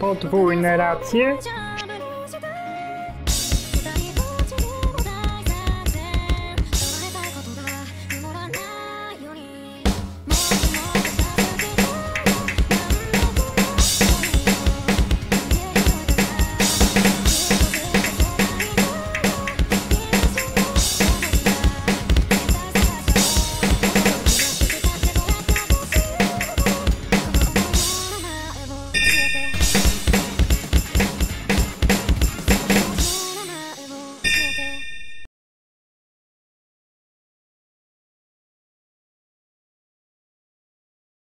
podwójne racje?